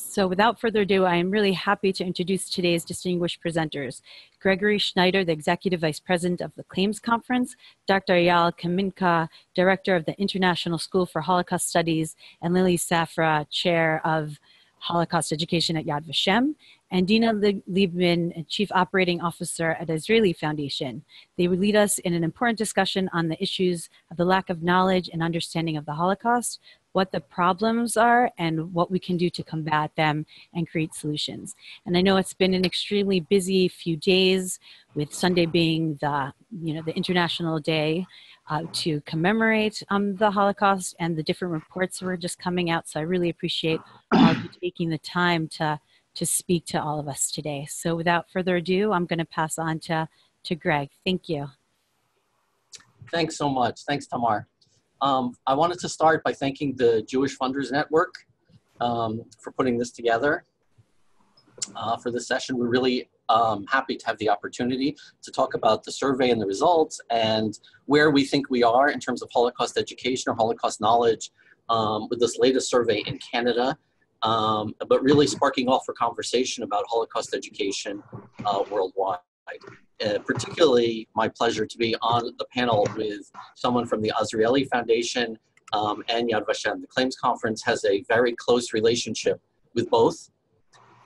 So without further ado, I am really happy to introduce today's distinguished presenters. Gregory Schneider, the Executive Vice President of the Claims Conference, Dr. Eyal Kaminka, Director of the International School for Holocaust Studies, and Lily Safra, Chair of Holocaust Education at Yad Vashem, and Dena Libman, Chief Operating Officer at Azrieli Foundation. They will lead us in an important discussion on the issues of the lack of knowledge and understanding of the Holocaust, what the problems are, and what we can do to combat them and create solutions. And I know it's been an extremely busy few days, with Sunday being the you know the International Day uh, to commemorate um, the Holocaust and the different reports that were just coming out. So I really appreciate all of you taking the time to to speak to all of us today. So without further ado, I'm going to pass on to to Greg. Thank you. Thanks so much. Thanks, Tamar. Um, I wanted to start by thanking the Jewish Funders Network um, for putting this together uh, for this session. We're really um, happy to have the opportunity to talk about the survey and the results and where we think we are in terms of Holocaust education or Holocaust knowledge um, with this latest survey in Canada, um, but really sparking off for conversation about Holocaust education uh, worldwide. Uh, particularly my pleasure to be on the panel with someone from the Azrieli Foundation um, and Yad Vashem. The Claims Conference has a very close relationship with both.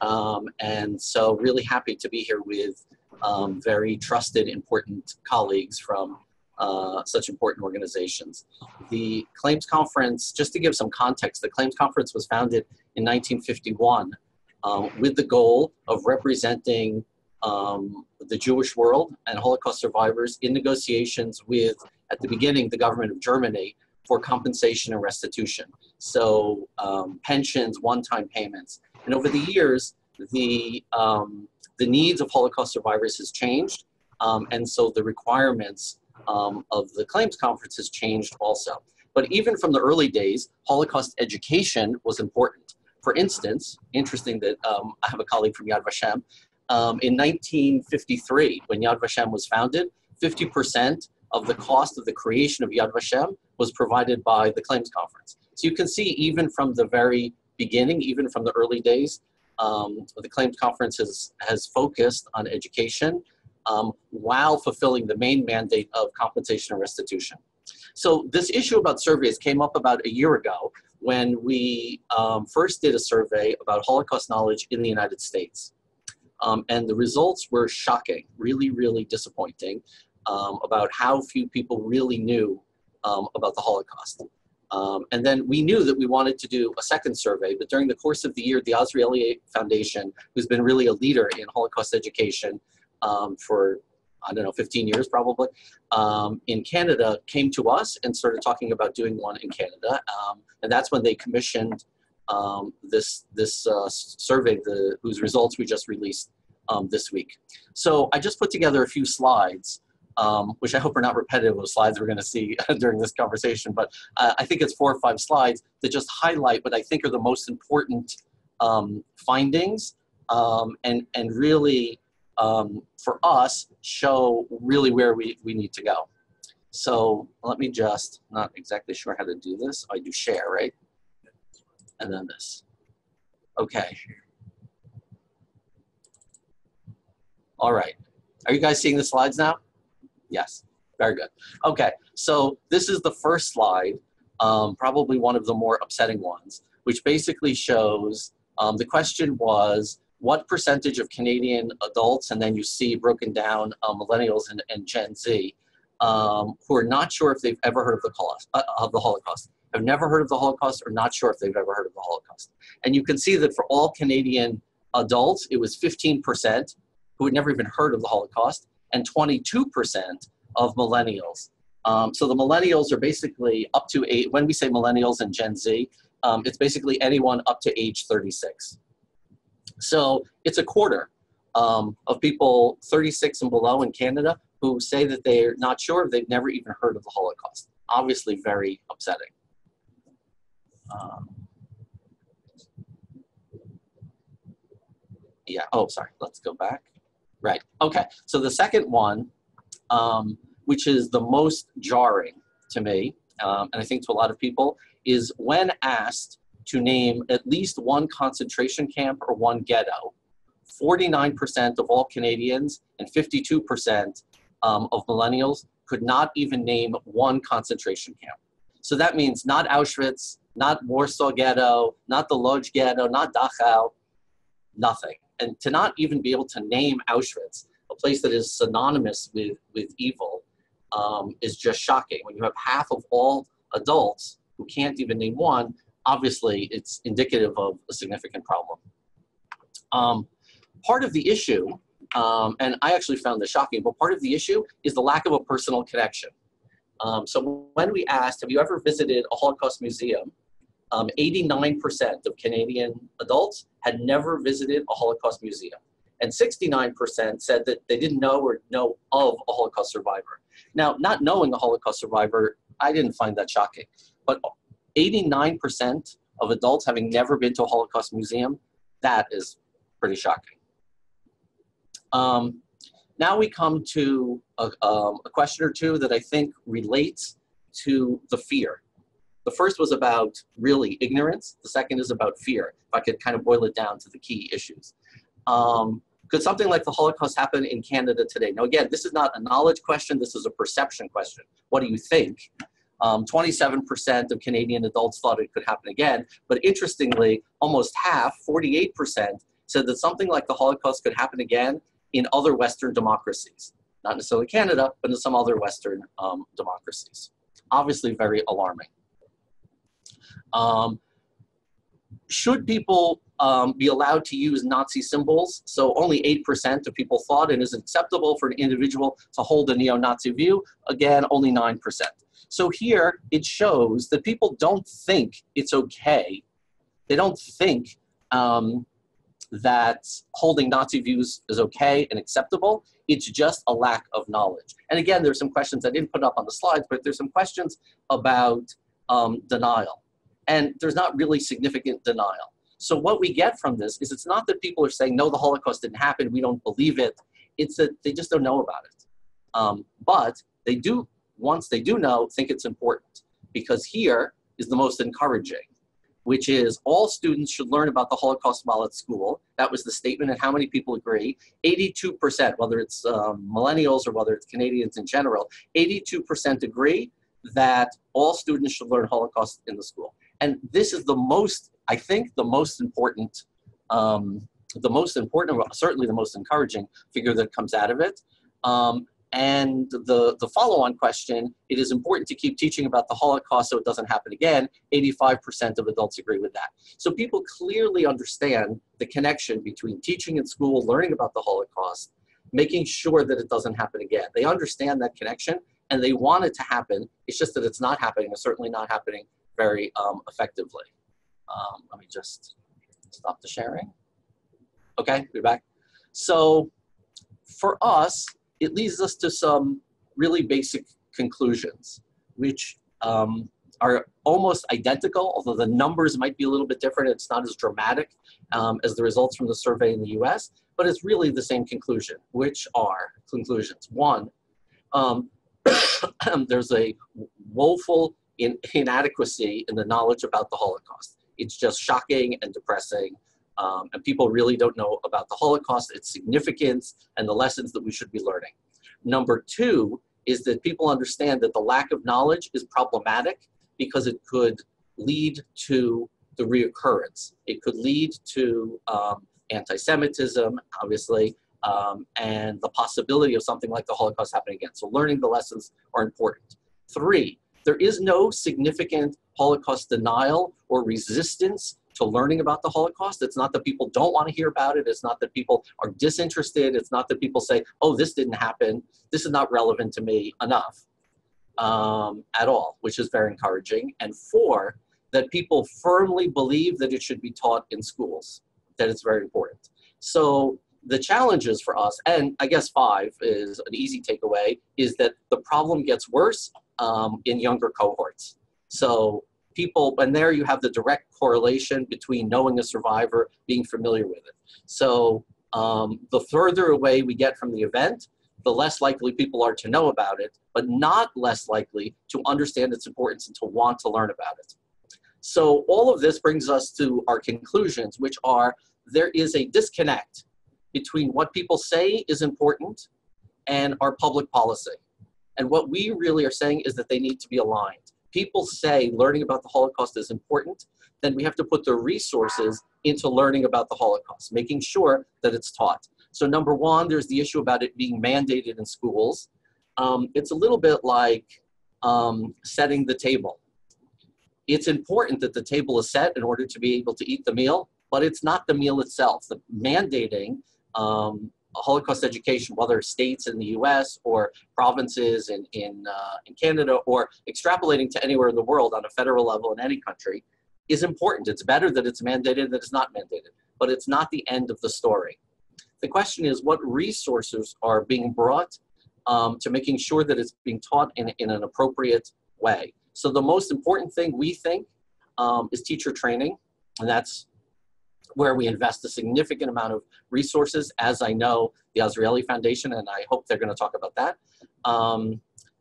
Um, and so really happy to be here with um, very trusted, important colleagues from uh, such important organizations. The Claims Conference, just to give some context, the Claims Conference was founded in 1951 um, with the goal of representing um, the Jewish world and Holocaust survivors in negotiations with, at the beginning, the government of Germany for compensation and restitution. So um, pensions, one-time payments. And over the years, the, um, the needs of Holocaust survivors has changed. Um, and so the requirements um, of the claims conference has changed also. But even from the early days, Holocaust education was important. For instance, interesting that um, I have a colleague from Yad Vashem. Um, in 1953, when Yad Vashem was founded, 50% of the cost of the creation of Yad Vashem was provided by the claims conference. So you can see even from the very beginning, even from the early days, um, the claims conference has, has focused on education um, while fulfilling the main mandate of compensation and restitution. So this issue about surveys came up about a year ago when we um, first did a survey about Holocaust knowledge in the United States. Um, and the results were shocking, really, really disappointing um, about how few people really knew um, about the Holocaust. Um, and then we knew that we wanted to do a second survey, but during the course of the year, the Azrieli Foundation, who's been really a leader in Holocaust education um, for, I don't know, 15 years probably, um, in Canada, came to us and started talking about doing one in Canada. Um, and that's when they commissioned um, this, this uh, survey, the, whose results we just released um, this week. So I just put together a few slides um, which I hope are not repetitive of slides we're going to see during this conversation, but uh, I think it's four or five slides that just highlight what I think are the most important um, findings um, and, and really, um, for us, show really where we, we need to go. So let me just, not exactly sure how to do this. I do share, right? And then this. Okay. All right. Are you guys seeing the slides now? Yes, very good. Okay, so this is the first slide, um, probably one of the more upsetting ones, which basically shows um, the question was what percentage of Canadian adults, and then you see broken down uh, millennials and, and, Gen Z, um, who are not sure if they've ever heard of the, Holocaust, uh, of the Holocaust, have never heard of the Holocaust, or not sure if they've ever heard of the Holocaust. And you can see that for all Canadian adults, it was 15% who had never even heard of the Holocaust, and 22% of millennials. Um, so the millennials are basically up to eight, when we say millennials and Gen Z, um, it's basically anyone up to age 36. So it's a quarter um, of people 36 and below in Canada who say that they're not sure, they've never even heard of the Holocaust. Obviously very upsetting. Um, yeah, oh, sorry, let's go back. Right. Okay. So the second one, um, which is the most jarring to me, um, and I think to a lot of people, is when asked to name at least one concentration camp or one ghetto. 49% of all Canadians and 52% um, of millennials could not even name one concentration camp. So that means not Auschwitz, not Warsaw Ghetto, not the Lodz Ghetto, not Dachau, nothing. And to not even be able to name Auschwitz, a place that is synonymous with, with evil, um, is just shocking. When you have half of all adults who can't even name one, obviously it's indicative of a significant problem. Um, part of the issue, um, and I actually found this shocking, but part of the issue is the lack of a personal connection. Um, so when we asked, have you ever visited a Holocaust museum? 89% um, of Canadian adults had never visited a Holocaust museum. And 69% said that they didn't know or know of a Holocaust survivor. Now, not knowing a Holocaust survivor, I didn't find that shocking. But 89% of adults having never been to a Holocaust museum, that is pretty shocking. Um, now we come to a, um, a question or two that I think relates to the fear. The first was about really ignorance. The second is about fear. If I could kind of boil it down to the key issues. Um, could something like the Holocaust happen in Canada today? Now, again, this is not a knowledge question. This is a perception question. What do you think? Um, 27% of Canadian adults thought it could happen again. But interestingly, almost half, 48%, said that something like the Holocaust could happen again in other Western democracies. Not necessarily Canada, but in some other Western um, democracies. Obviously, very alarming. Um, should people um, be allowed to use Nazi symbols? So only 8% of people thought it is acceptable for an individual to hold a neo-Nazi view. Again, only 9%. So here it shows that people don't think it's okay. They don't think um, that holding Nazi views is okay and acceptable. It's just a lack of knowledge. And again, there's some questions I didn't put up on the slides, but there's some questions about um, denial. And there's not really significant denial. So what we get from this is it's not that people are saying, no, the Holocaust didn't happen, we don't believe it. It's that they just don't know about it. Um, but they do, once they do know, think it's important. Because here is the most encouraging which is all students should learn about the Holocaust while at school. That was the statement, and how many people agree? 82%, whether it's um, millennials or whether it's Canadians in general, 82% agree that all students should learn Holocaust in the school. And this is the most, I think, the most important, um, the most important, certainly the most encouraging figure that comes out of it. Um, and the, the follow-on question, it is important to keep teaching about the Holocaust so it doesn't happen again. 85% of adults agree with that. So people clearly understand the connection between teaching in school, learning about the Holocaust, making sure that it doesn't happen again. They understand that connection and they want it to happen. It's just that it's not happening, and certainly not happening very um, effectively. Um, let me just stop the sharing. Okay, we're back. So for us, it leads us to some really basic conclusions, which um, are almost identical, although the numbers might be a little bit different. It's not as dramatic um, as the results from the survey in the US, but it's really the same conclusion, which are conclusions. One, um, there's a woeful in inadequacy in the knowledge about the Holocaust. It's just shocking and depressing um, and people really don't know about the Holocaust, its significance, and the lessons that we should be learning. Number two is that people understand that the lack of knowledge is problematic because it could lead to the reoccurrence. It could lead to um, anti-Semitism, obviously, um, and the possibility of something like the Holocaust happening again. So learning the lessons are important. Three, there is no significant Holocaust denial or resistance to learning about the Holocaust. It's not that people don't want to hear about it. It's not that people are disinterested. It's not that people say, oh, this didn't happen. This is not relevant to me enough um, at all, which is very encouraging. And four, that people firmly believe that it should be taught in schools, that it's very important. So the challenges for us, and I guess five is an easy takeaway, is that the problem gets worse um, in younger cohorts. So people, and there you have the direct correlation between knowing a survivor, being familiar with it. So um, the further away we get from the event, the less likely people are to know about it, but not less likely to understand its importance and to want to learn about it. So all of this brings us to our conclusions, which are there is a disconnect between what people say is important and our public policy. And what we really are saying is that they need to be aligned. People say learning about the Holocaust is important, then we have to put the resources into learning about the Holocaust, making sure that it's taught. So number one, there's the issue about it being mandated in schools. Um, it's a little bit like um, setting the table. It's important that the table is set in order to be able to eat the meal, but it's not the meal itself. The mandating um, Holocaust education, whether states in the U.S. or provinces in in, uh, in Canada, or extrapolating to anywhere in the world on a federal level in any country, is important. It's better that it's mandated than it's not mandated, but it's not the end of the story. The question is, what resources are being brought um, to making sure that it's being taught in, in an appropriate way? So the most important thing we think um, is teacher training, and that's where we invest a significant amount of resources, as I know the Azrieli Foundation, and I hope they're going to talk about that, um,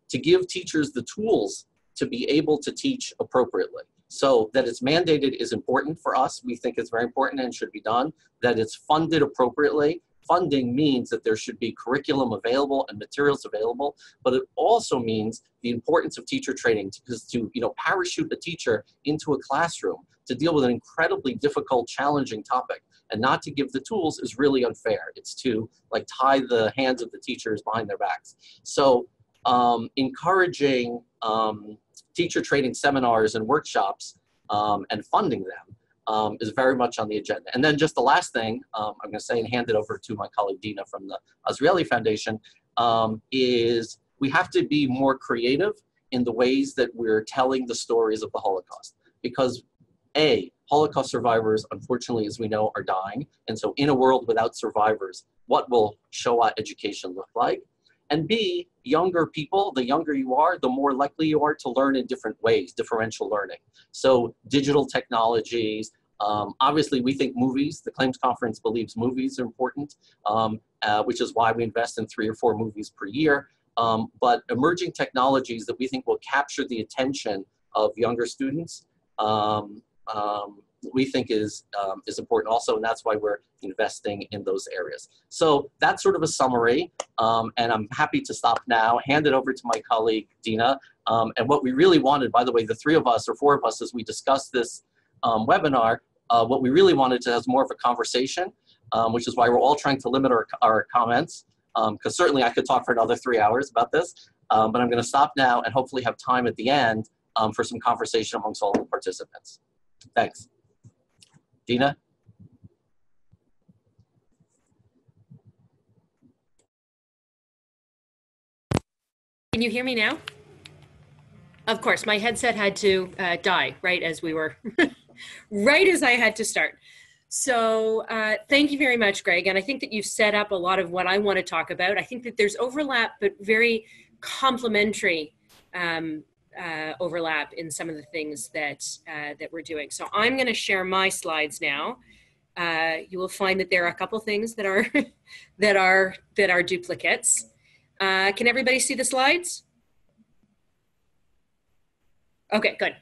to give teachers the tools to be able to teach appropriately. So that it's mandated is important for us. We think it's very important and should be done. That it's funded appropriately. Funding means that there should be curriculum available and materials available, but it also means the importance of teacher training because to you know parachute a teacher into a classroom to deal with an incredibly difficult, challenging topic and not to give the tools is really unfair. It's to like tie the hands of the teachers behind their backs. So um, encouraging um, teacher training seminars and workshops um, and funding them um, is very much on the agenda. And then just the last thing um, I'm going to say and hand it over to my colleague Dena from the Azrieli Foundation um, is we have to be more creative in the ways that we're telling the stories of the Holocaust because a, Holocaust survivors, unfortunately, as we know, are dying. And so in a world without survivors, what will Shoah education look like? And B, younger people, the younger you are, the more likely you are to learn in different ways, differential learning. So digital technologies, um, obviously we think movies, the Claims Conference believes movies are important, um, uh, which is why we invest in three or four movies per year. Um, but emerging technologies that we think will capture the attention of younger students um, um, we think is um, is important also, and that's why we're investing in those areas. So that's sort of a summary, um, and I'm happy to stop now. Hand it over to my colleague Dena. Um, and what we really wanted, by the way, the three of us or four of us, as we discussed this um, webinar, uh, what we really wanted to have more of a conversation, um, which is why we're all trying to limit our, our comments, because certainly I could talk for another three hours about this, but I'm going to stop now and hopefully have time at the end for some conversation amongst all the participants. Thanks. Dena? Can you hear me now? Of course, my headset had to uh, die right as we were, right as I had to start. So uh, thank you very much, Greg. And I think that you've set up a lot of what I want to talk about. I think that there's overlap, but very complementary um, uh, overlap in some of the things that uh, that we're doing. So I'm going to share my slides now. Uh, you will find that there are a couple things that are that are that are duplicates. Uh, can everybody see the slides? Okay, good.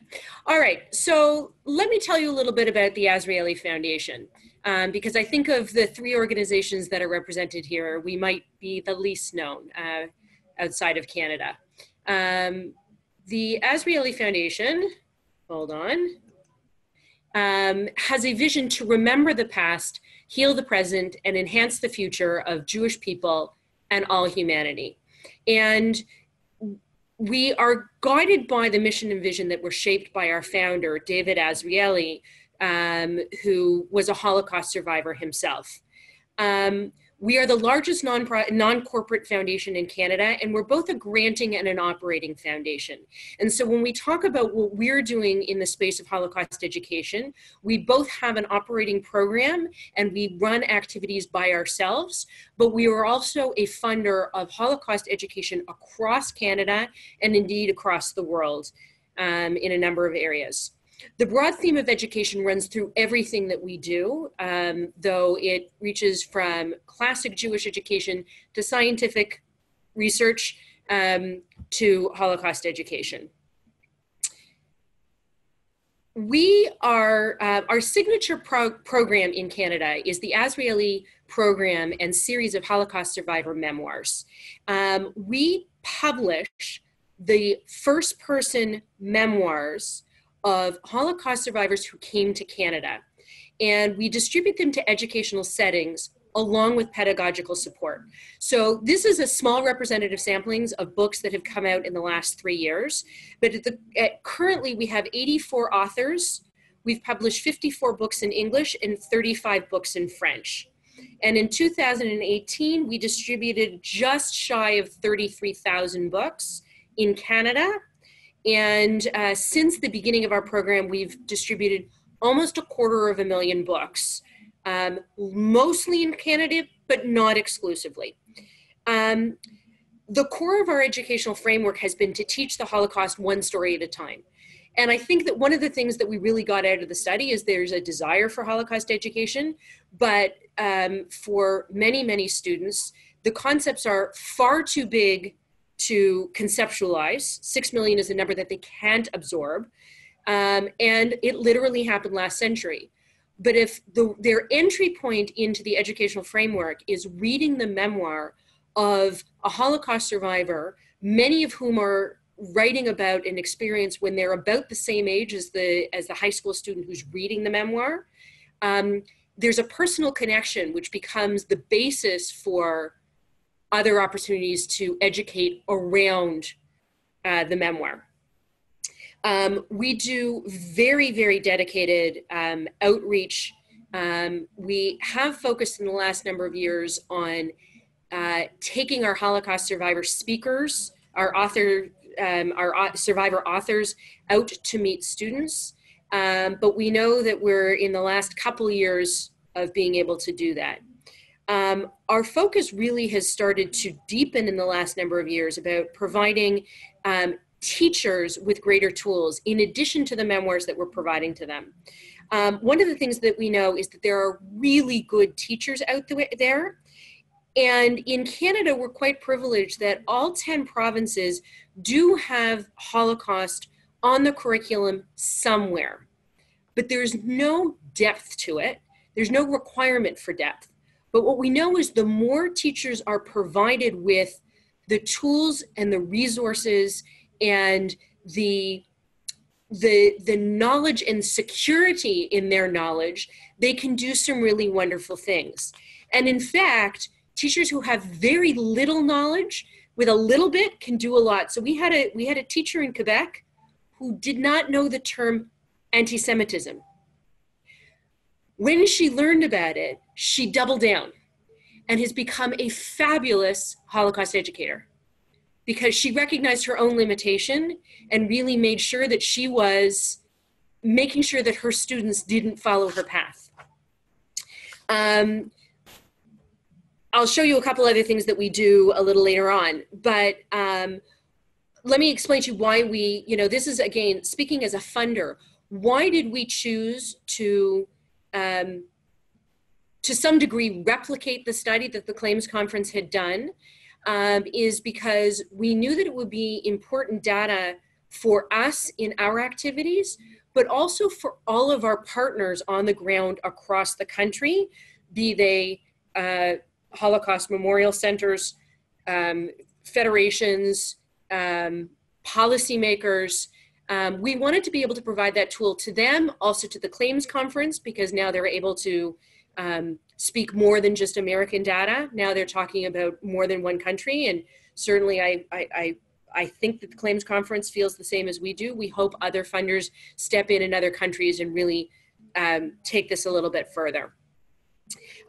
All right, so let me tell you a little bit about the Azrieli Foundation. Um, because I think of the three organizations that are represented here, we might be the least known uh, outside of Canada. Um, the Azrieli Foundation, hold on, um, has a vision to remember the past, heal the present, and enhance the future of Jewish people and all humanity. And we are guided by the mission and vision that were shaped by our founder, David Azrieli, um, who was a Holocaust survivor himself. Um, we are the largest non corporate foundation in Canada, and we're both a granting and an operating foundation. And so, when we talk about what we're doing in the space of Holocaust education, we both have an operating program and we run activities by ourselves, but we are also a funder of Holocaust education across Canada and indeed across the world um, in a number of areas. The broad theme of education runs through everything that we do, um, though it reaches from classic Jewish education to scientific research um, to Holocaust education. we are, uh, our signature pro program in Canada is the Azrieli program and series of Holocaust survivor memoirs. Um, we publish the first person memoirs of Holocaust survivors who came to Canada. And we distribute them to educational settings along with pedagogical support. So this is a small representative samplings of books that have come out in the last three years. But at the, at currently we have 84 authors. We've published 54 books in English and 35 books in French. And in 2018, we distributed just shy of 33,000 books in Canada. And uh, since the beginning of our program, we've distributed almost a quarter of a million books um, mostly in Canada, but not exclusively. Um, the core of our educational framework has been to teach the Holocaust one story at a time. And I think that one of the things that we really got out of the study is there's a desire for Holocaust education, but um, for many, many students, the concepts are far too big to conceptualize. Six million is a number that they can't absorb. Um, and it literally happened last century. But if the, their entry point into the educational framework is reading the memoir of a Holocaust survivor, many of whom are writing about an experience when they're about the same age as the as the high school student who's reading the memoir, um, there's a personal connection which becomes the basis for other opportunities to educate around uh, the memoir. Um, we do very, very dedicated um, outreach. Um, we have focused in the last number of years on uh, taking our Holocaust survivor speakers, our author, um, our survivor authors out to meet students. Um, but we know that we're in the last couple years of being able to do that. Um, our focus really has started to deepen in the last number of years about providing um, teachers with greater tools in addition to the memoirs that we're providing to them. Um, one of the things that we know is that there are really good teachers out there. And in Canada, we're quite privileged that all 10 provinces do have Holocaust on the curriculum somewhere. But there's no depth to it, there's no requirement for depth. But what we know is the more teachers are provided with the tools and the resources and the the the knowledge and security in their knowledge they can do some really wonderful things. And in fact teachers who have very little knowledge with a little bit can do a lot. So we had a we had a teacher in quebec who did not know the term anti-semitism. When she learned about it she doubled down and has become a fabulous holocaust educator because she recognized her own limitation and really made sure that she was making sure that her students didn't follow her path. Um, I'll show you a couple other things that we do a little later on, but um, let me explain to you why we, you know, this is again, speaking as a funder, why did we choose to, um, to some degree, replicate the study that the claims conference had done um, is because we knew that it would be important data for us in our activities, but also for all of our partners on the ground across the country, be they uh, Holocaust memorial centers, um, federations, um, policymakers. Um, we wanted to be able to provide that tool to them, also to the claims conference, because now they're able to um, speak more than just American data. Now they're talking about more than one country, and certainly I, I, I I think that the claims conference feels the same as we do. We hope other funders step in in other countries and really um, take this a little bit further.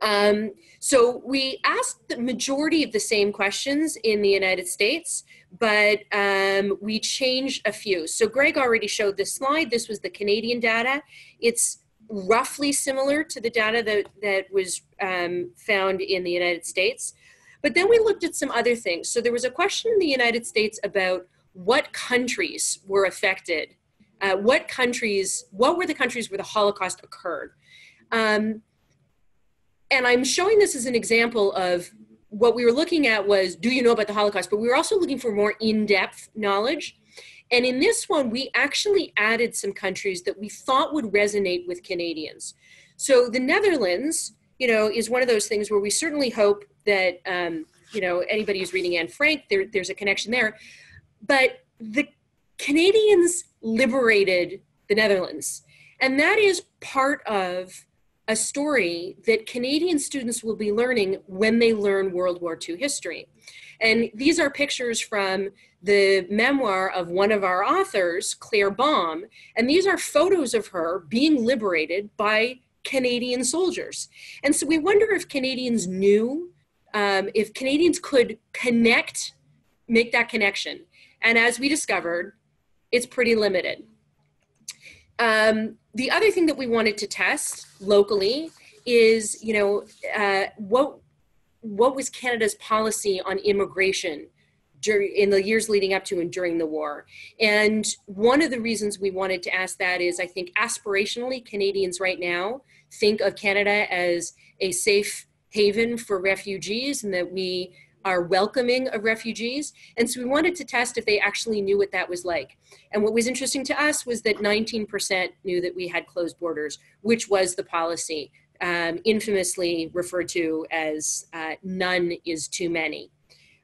Um, so we asked the majority of the same questions in the United States, but um, we changed a few. So Greg already showed this slide. This was the Canadian data. It's roughly similar to the data that, that was um, found in the United States. But then we looked at some other things. So there was a question in the United States about what countries were affected. Uh, what countries, what were the countries where the Holocaust occurred? Um, and I'm showing this as an example of what we were looking at was do you know about the Holocaust? But we were also looking for more in depth knowledge. And in this one, we actually added some countries that we thought would resonate with Canadians. So the Netherlands, you know, is one of those things where we certainly hope that, um, you know, anybody who's reading Anne Frank, there, there's a connection there. But the Canadians liberated the Netherlands. And that is part of a story that Canadian students will be learning when they learn World War II history. And these are pictures from the memoir of one of our authors, Claire Baum. And these are photos of her being liberated by Canadian soldiers. And so we wonder if Canadians knew, um, if Canadians could connect, make that connection. And as we discovered, it's pretty limited. Um, the other thing that we wanted to test locally is, you know, uh, what what was Canada's policy on immigration during in the years leading up to and during the war? And one of the reasons we wanted to ask that is, I think aspirationally, Canadians right now think of Canada as a safe haven for refugees, and that we are welcoming of refugees. And so we wanted to test if they actually knew what that was like. And what was interesting to us was that 19% knew that we had closed borders, which was the policy, um, infamously referred to as uh, none is too many.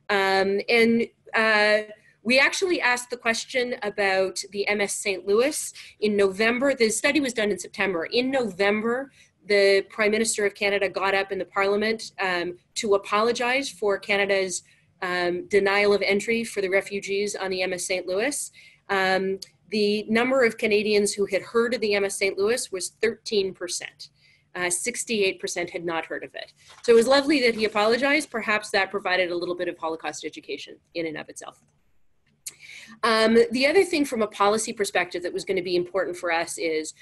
Um, and uh, we actually asked the question about the MS St. Louis in November. The study was done in September. In November, the Prime Minister of Canada got up in the Parliament um, to apologize for Canada's um, denial of entry for the refugees on the MS St. Louis. Um, the number of Canadians who had heard of the MS St. Louis was 13%. Uh, 68% had not heard of it. So it was lovely that he apologized. Perhaps that provided a little bit of Holocaust education in and of itself. Um, the other thing from a policy perspective that was going to be important for us is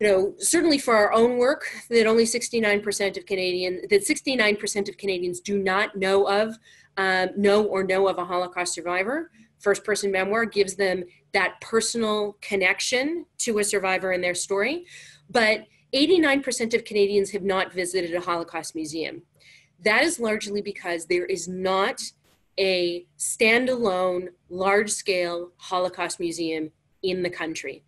you know, certainly for our own work, that only 69% of Canadian, that 69% of Canadians do not know of, um, know or know of a Holocaust survivor. First person memoir gives them that personal connection to a survivor and their story. But 89% of Canadians have not visited a Holocaust museum. That is largely because there is not a standalone, large scale Holocaust museum in the country.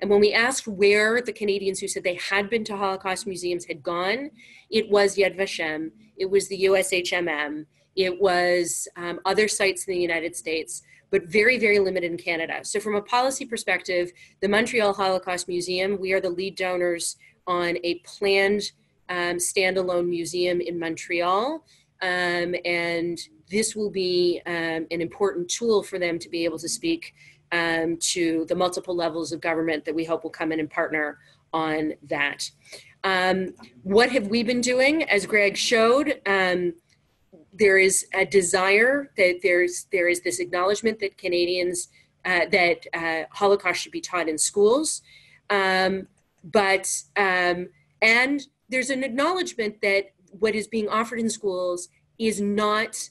And when we asked where the Canadians who said they had been to Holocaust museums had gone, it was Yad Vashem, it was the USHMM, it was um, other sites in the United States, but very, very limited in Canada. So, from a policy perspective, the Montreal Holocaust Museum, we are the lead donors on a planned um, standalone museum in Montreal. Um, and this will be um, an important tool for them to be able to speak um, to the multiple levels of government that we hope will come in and partner on that. Um, what have we been doing? As Greg showed, there is a desire that there's there is this acknowledgement that Canadians uh, that uh, Holocaust should be taught in schools, um, but um, and there's an acknowledgement that what is being offered in schools is not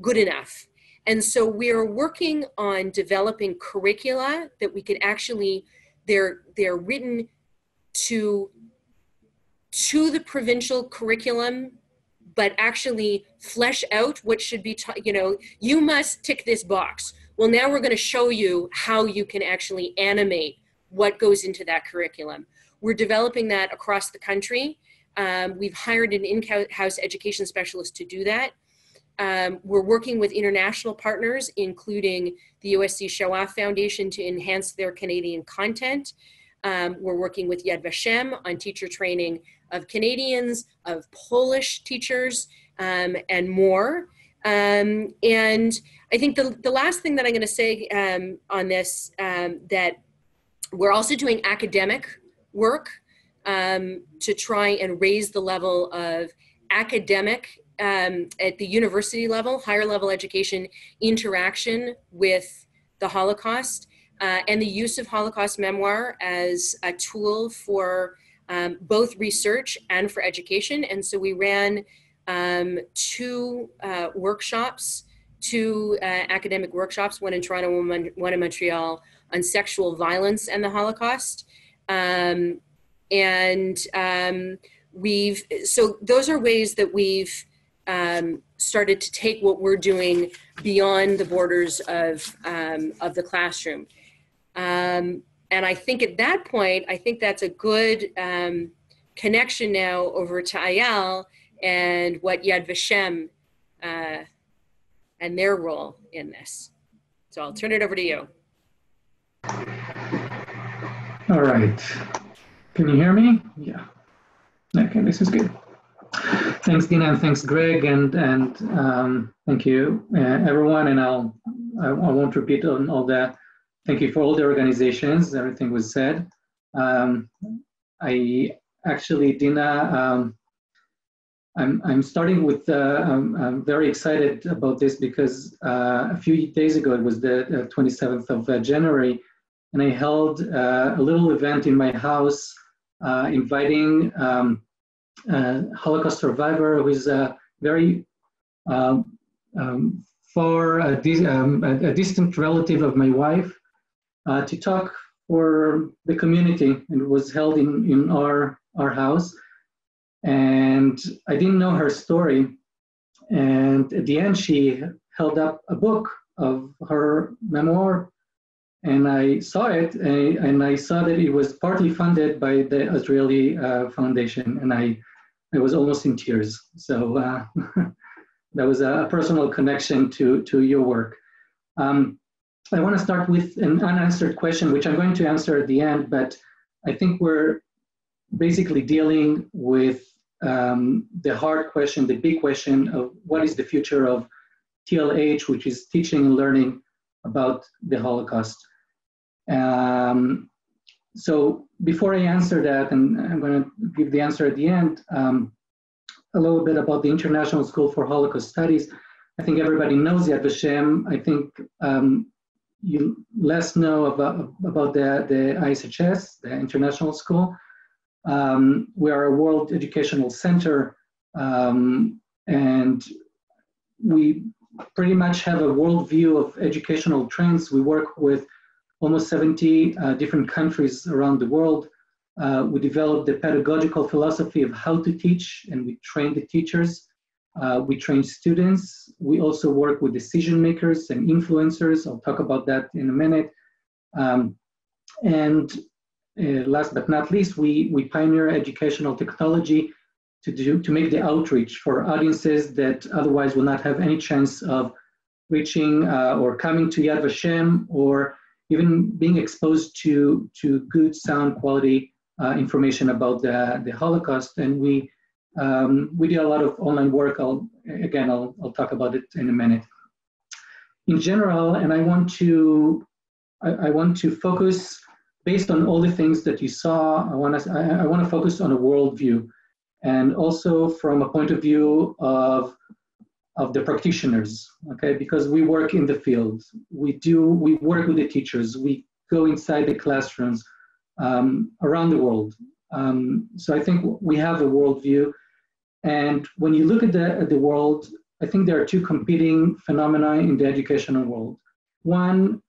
good enough and so we're working on developing curricula that we can actually, they're, they're written to, to the provincial curriculum, but actually flesh out what should be taught. You know, you must tick this box. Well, now we're going to show you how you can actually animate what goes into that curriculum. We're developing that across the country. Um, we've hired an in-house education specialist to do that. Um, we're working with international partners, including the USC Shoah Foundation, to enhance their Canadian content. Um, we're working with Yad Vashem on teacher training of Canadians, of Polish teachers, um, and more. Um, and I think the, the last thing that I'm going to say um, on this that we're also doing academic work to try and raise the level of academic um, at the university level, higher level education, interaction with the Holocaust, uh, and the use of Holocaust memoir as a tool for um, both research and for education. And so we ran um, two uh, workshops, two uh, academic workshops, one in Toronto, one in Montreal, on sexual violence and the Holocaust. Um, and um, we've, so those are ways that we've um, started to take what we're doing beyond the borders of, um, of the classroom. Um, and I think at that point, I think that's a good um, connection now over to Eyal and what Yad Vashem uh, and their role in this. So I'll turn it over to you. All right. Can you hear me? Yeah. Okay, this is good. Thanks, Dena, and thanks, Greg, and and um, thank you, uh, everyone. And I'll I, I, won't repeat on all that. Thank you for all the organizations. Everything was said. Um, I actually, Dena, um, I'm I'm starting with. Uh, I'm, I'm, very excited about this because uh, a few days ago it was the 27th of uh, January, and I held uh, a little event in my house, uh, inviting. Um, uh, Holocaust survivor who is a very um, um, far a, um, a, distant relative of my wife uh, to talk for the community and it was held in, in our, our house. And I didn't know her story. And at the end, she held up a book of her memoir and I saw it, and I saw that it was partly funded by the Azrieli uh, Foundation, and I, I was almost in tears. So uh, that was a personal connection to, to your work. Um, I want to start with an unanswered question, which I'm going to answer at the end, but I think we're basically dealing with um, the hard question, the big question of what is the future of TLH, which is teaching and learning about the Holocaust. Um, so before I answer that, and I'm going to give the answer at the end, um, a little bit about the International School for Holocaust Studies. I think everybody knows Yad Vashem. I think um, you less know about, about the, the ISHS, the International School. Um, we are a world educational center, um, and we pretty much have a worldview of educational trends. We work with almost 70 uh, different countries around the world. Uh, we developed the pedagogical philosophy of how to teach, and we train the teachers. Uh, we train students. We also work with decision makers and influencers. I'll talk about that in a minute. Um, and uh, last but not least, we, we pioneer educational technology to, do, to make the outreach for audiences that otherwise will not have any chance of reaching uh, or coming to Yad Vashem or even being exposed to, to good sound quality uh, information about the, the Holocaust. And we, um, we did a lot of online work. I'll, again, I'll, I'll talk about it in a minute. In general, and I want to, I, I want to focus based on all the things that you saw, I want to, I, I want to focus on a worldview and also from a point of view of of the practitioners, okay? Because we work in the field, we do, we work with the teachers, we go inside the classrooms um, around the world. Um, so I think we have a worldview, and when you look at the at the world, I think there are two competing phenomena in the educational world. One,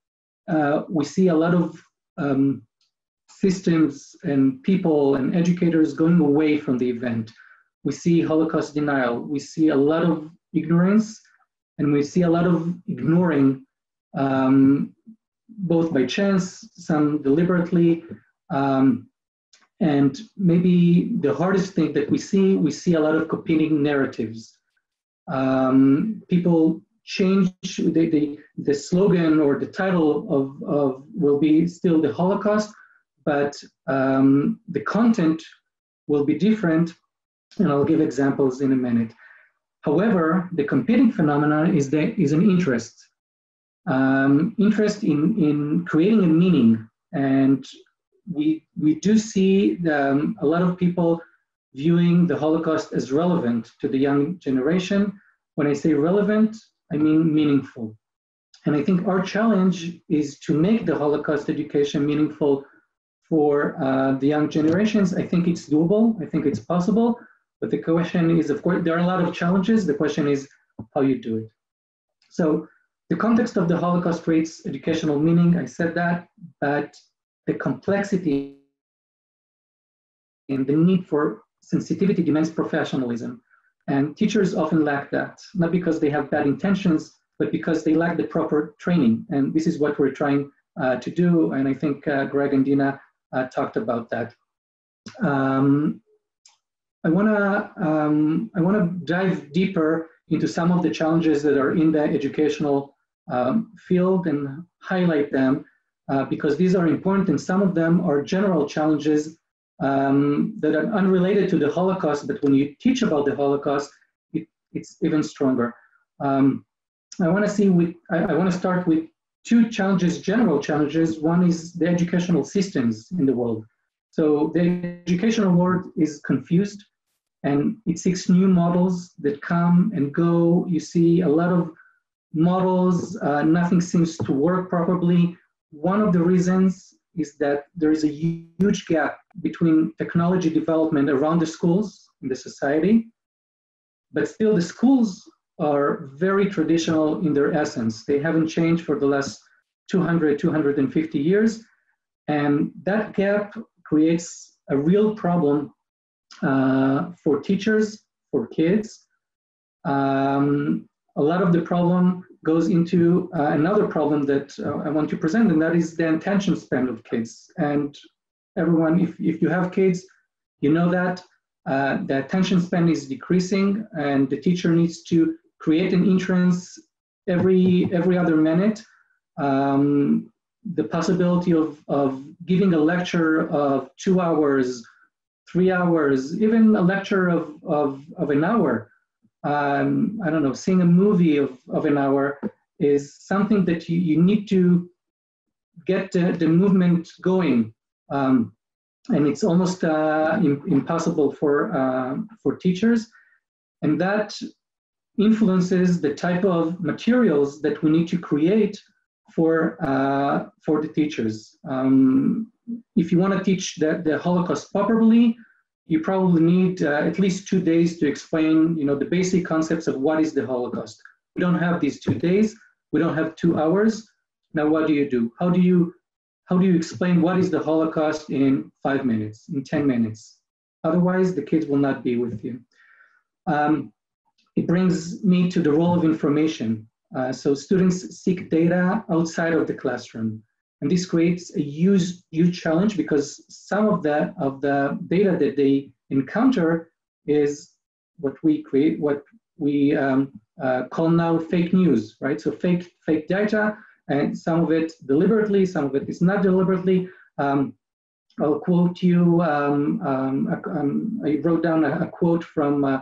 uh, we see a lot of um, systems and people and educators going away from the event. We see Holocaust denial. We see a lot of ignorance, and we see a lot of ignoring, um, both by chance, some deliberately, um, and maybe the hardest thing that we see, we see a lot of competing narratives. Um, people change the, the, the slogan or the title of, of will be still the Holocaust, but um, the content will be different. And I'll give examples in a minute. However, the competing phenomenon is, the, is an interest. Um, interest in, in creating a meaning. And we, we do see the, um, a lot of people viewing the Holocaust as relevant to the young generation. When I say relevant, I mean meaningful. And I think our challenge is to make the Holocaust education meaningful for uh, the young generations. I think it's doable. I think it's possible. But the question is, of course, there are a lot of challenges. The question is how you do it. So the context of the Holocaust creates educational meaning. I said that, but the complexity and the need for sensitivity demands professionalism. And teachers often lack that, not because they have bad intentions, but because they lack the proper training. And this is what we're trying uh, to do. And I think uh, Greg and Dena uh, talked about that. Um, I wanna um, I wanna dive deeper into some of the challenges that are in the educational um, field and highlight them uh, because these are important and some of them are general challenges um, that are unrelated to the Holocaust, but when you teach about the Holocaust, it, it's even stronger. Um, I want to see with, I, I want to start with two challenges, general challenges. One is the educational systems in the world. So the educational world is confused and it seeks new models that come and go. You see a lot of models, uh, nothing seems to work properly. One of the reasons is that there is a huge gap between technology development around the schools in the society, but still the schools are very traditional in their essence. They haven't changed for the last 200, 250 years. And that gap creates a real problem uh, for teachers, for kids. Um, a lot of the problem goes into uh, another problem that uh, I want to present, and that is the attention span of kids. And everyone, if, if you have kids, you know that uh, the attention span is decreasing, and the teacher needs to create an entrance every every other minute. Um, the possibility of, of giving a lecture of two hours, three hours, even a lecture of, of, of an hour, um, I don't know, seeing a movie of, of an hour is something that you, you need to get the, the movement going. Um, and it's almost uh, impossible for, uh, for teachers. And that influences the type of materials that we need to create for, uh, for the teachers. Um, if you want to teach the, the Holocaust properly, you probably need uh, at least two days to explain you know, the basic concepts of what is the Holocaust. We don't have these two days. We don't have two hours. Now, what do you do? How do you, how do you explain what is the Holocaust in five minutes, in 10 minutes? Otherwise, the kids will not be with you. Um, it brings me to the role of information. Uh, so students seek data outside of the classroom. And this creates a huge, huge challenge because some of the, of the data that they encounter is what we create, what we um, uh, call now fake news, right? So fake, fake data, and some of it deliberately, some of it is not deliberately. Um, I'll quote you, um, um, um I wrote down a, a quote from uh,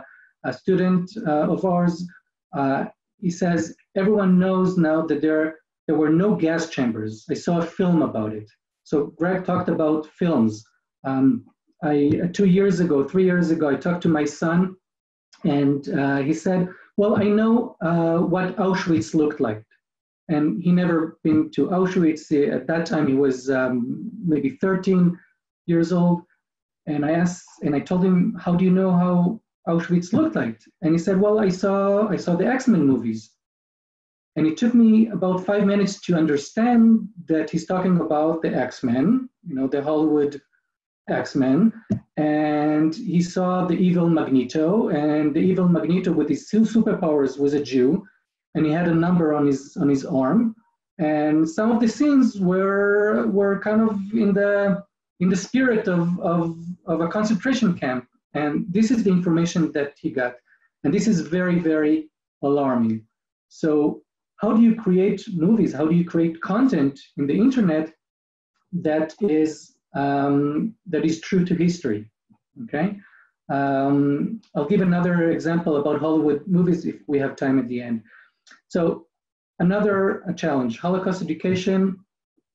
a student uh, of ours. Uh, he says, everyone knows now that there, there were no gas chambers. I saw a film about it. So Greg talked about films. Um, I, two years ago, three years ago, I talked to my son and uh, he said, well, I know uh, what Auschwitz looked like. And he never been to Auschwitz. At that time, he was um, maybe 13 years old. And I asked, and I told him, how do you know how Auschwitz looked like? And he said, well, I saw, I saw the X-Men movies. And it took me about five minutes to understand that he's talking about the X-Men, you know, the Hollywood X-Men, and he saw the evil Magneto, and the evil Magneto with his two superpowers was a Jew, and he had a number on his on his arm, and some of the scenes were were kind of in the in the spirit of of, of a concentration camp, and this is the information that he got, and this is very very alarming. So how do you create movies? How do you create content in the internet that is um, that is true to history. Okay, um, I'll give another example about Hollywood movies if we have time at the end. So another challenge: Holocaust education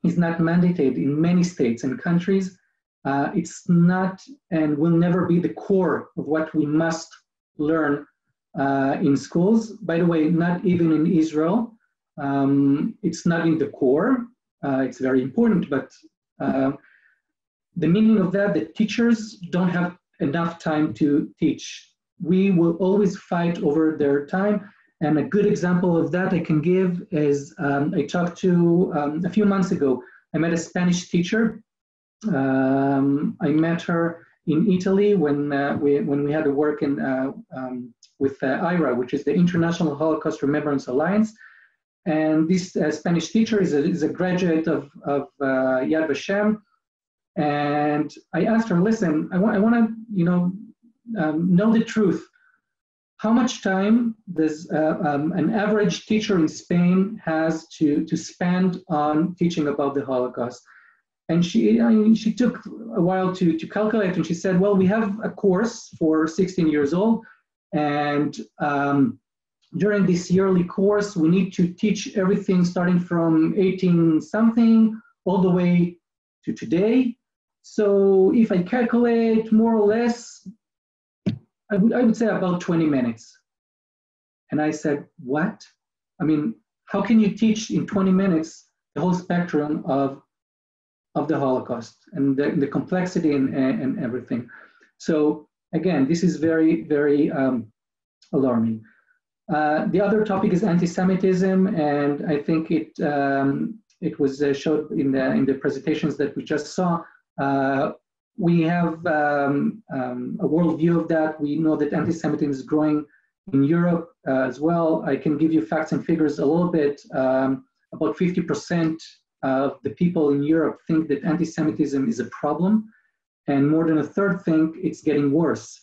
is not mandated in many states and countries. Uh, it's not and will never be the core of what we must learn uh, in schools. By the way, not even in Israel. Um, it's not in the core. Uh, it's very important, but uh, the meaning of that, the teachers don't have enough time to teach. We will always fight over their time. And a good example of that I can give is um, I talked to um, a few months ago. I met a Spanish teacher. Um, I met her in Italy when uh, we when we had to work in uh, um, with uh, IHRA, which is the International Holocaust Remembrance Alliance. And this uh, Spanish teacher is a, is a graduate of, of uh, Yad Vashem. And I asked her, listen, I want, I want to, you know, um, know the truth. How much time does uh, um, an average teacher in Spain has to, to spend on teaching about the Holocaust? And she, I mean, she took a while to, to calculate and she said, well, we have a course for 16 years old. And um, during this yearly course, we need to teach everything starting from 18 something all the way to today. So if I calculate more or less, I would, I would say about 20 minutes. And I said, what? I mean, how can you teach in 20 minutes the whole spectrum of, of the Holocaust and the, the complexity and, and everything? So again, this is very, very um, alarming. Uh, the other topic is anti-Semitism, and I think it um, it was uh, showed in the in the presentations that we just saw. Uh, we have um, um, a worldview of that. We know that anti-Semitism is growing in Europe uh, as well. I can give you facts and figures a little bit. Um, about 50% of the people in Europe think that anti-Semitism is a problem, and more than a third think it's getting worse.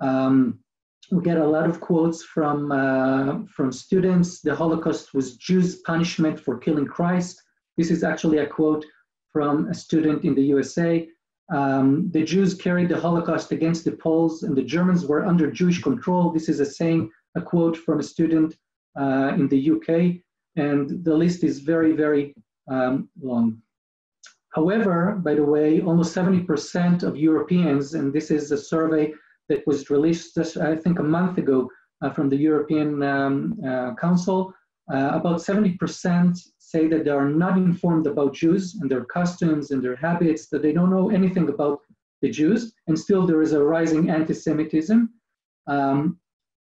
Um, we get a lot of quotes from uh, from students. The Holocaust was Jews' punishment for killing Christ. This is actually a quote from a student in the USA. Um, the Jews carried the Holocaust against the Poles, and the Germans were under Jewish control. This is a saying, a quote from a student uh, in the UK, and the list is very, very um, long. However, by the way, almost 70% of Europeans, and this is a survey that was released just, I think, a month ago uh, from the European um, uh, Council. Uh, about 70% say that they are not informed about Jews and their customs and their habits, that they don't know anything about the Jews, and still there is a rising anti Semitism. Um,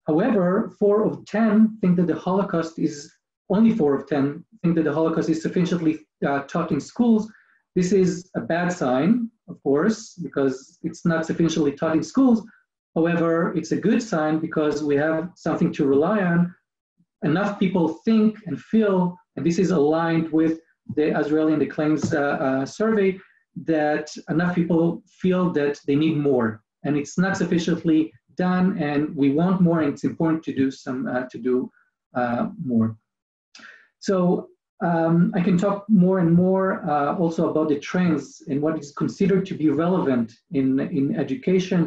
however, four of 10 think that the Holocaust is only four of 10 think that the Holocaust is sufficiently uh, taught in schools. This is a bad sign, of course, because it's not sufficiently taught in schools. However, it's a good sign because we have something to rely on. Enough people think and feel, and this is aligned with the Azrieli and the claims uh, uh, survey, that enough people feel that they need more, and it's not sufficiently done, and we want more, and it's important to do some uh, to do uh, more. So um, I can talk more and more uh, also about the trends and what is considered to be relevant in in education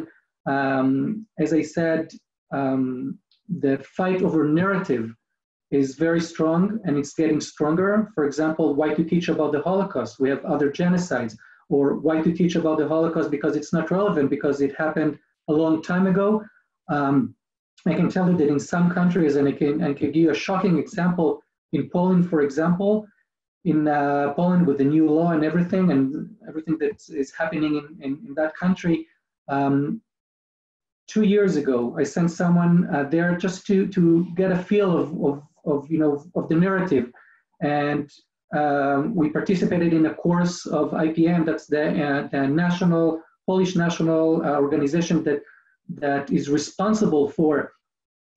um, as I said, um, the fight over narrative is very strong and it's getting stronger. For example, why to teach about the Holocaust? We have other genocides. Or why to teach about the Holocaust because it's not relevant because it happened a long time ago. Um, I can tell you that in some countries, and I can, I can give you a shocking example, in Poland, for example, in uh, Poland with the new law and everything and everything that is happening in, in, in that country, um, two years ago, I sent someone uh, there just to, to get a feel of, of, of, you know, of the narrative. And um, we participated in a course of IPN, that's the, uh, the national, Polish national uh, organization that, that is responsible for,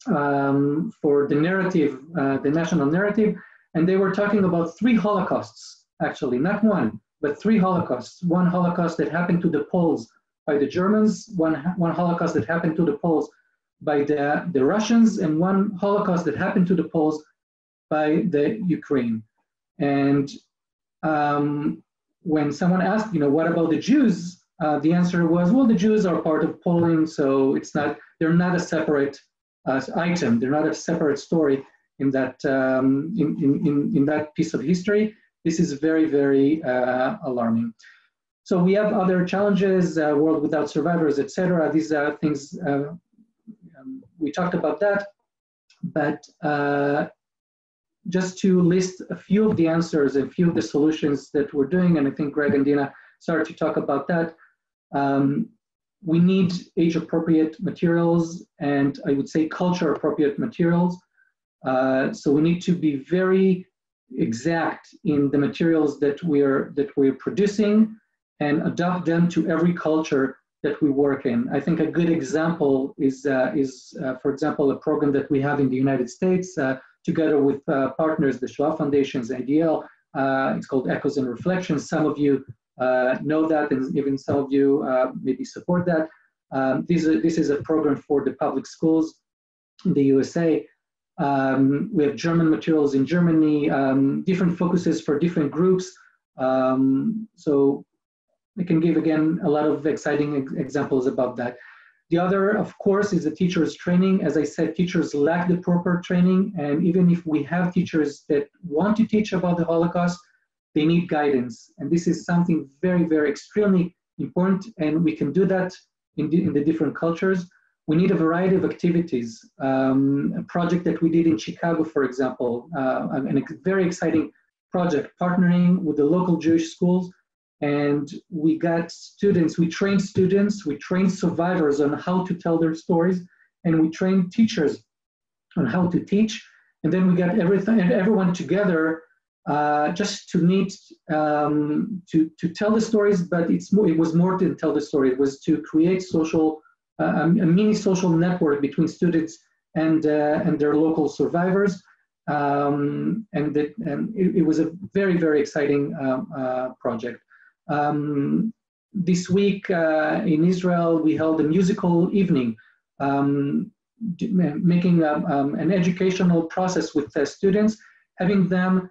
um, for the narrative, uh, the national narrative. And they were talking about three Holocausts, actually, not one, but three Holocausts. One Holocaust that happened to the Poles by the Germans, one, one Holocaust that happened to the Poles by the, the Russians, and one Holocaust that happened to the Poles by the Ukraine. And um, when someone asked, you know, what about the Jews? Uh, the answer was, well, the Jews are part of Poland, so it's not, they're not a separate uh, item. They're not a separate story in that, um, in, in, in, that piece of history. This is very, very uh, alarming. So we have other challenges, uh, world without survivors, etc. These are things uh, um, we talked about that, but uh, just to list a few of the answers, a few of the solutions that we're doing, and I think Greg and Dena started to talk about that. Um, we need age-appropriate materials, and I would say culture-appropriate materials. Uh, so we need to be very exact in the materials that we're that we're producing and adapt them to every culture that we work in. I think a good example is, uh, is uh, for example, a program that we have in the United States uh, together with uh, partners, the Shoah Foundation's ADL. Uh, it's called Echoes and Reflections. Some of you know that, and even some of you maybe support that. Um, this, is, this is a program for the public schools in the USA. Um, we have German materials in Germany, um, different focuses for different groups. Um, so we can give again a lot of exciting ex examples about that. The other, of course, is the teachers training. As I said, teachers lack the proper training. And even if we have teachers that want to teach about the Holocaust, they need guidance. And this is something very, very extremely important. And we can do that in the, in the different cultures. We need a variety of activities. Um, a project that we did in Chicago, for example, uh, a very exciting project partnering with the local Jewish schools and we got students, we trained students, we trained survivors on how to tell their stories, and we trained teachers on how to teach. And then we got everything and everyone together uh, just to meet um, to to tell the stories. But it's more, it was more than tell the story. It was to create social uh, a mini social network between students and uh, and their local survivors. Um, and, it, and it, it, was a very very exciting um, uh, project. Um, this week uh, in Israel, we held a musical evening, um, making um, an educational process with the students, having them um, um, um,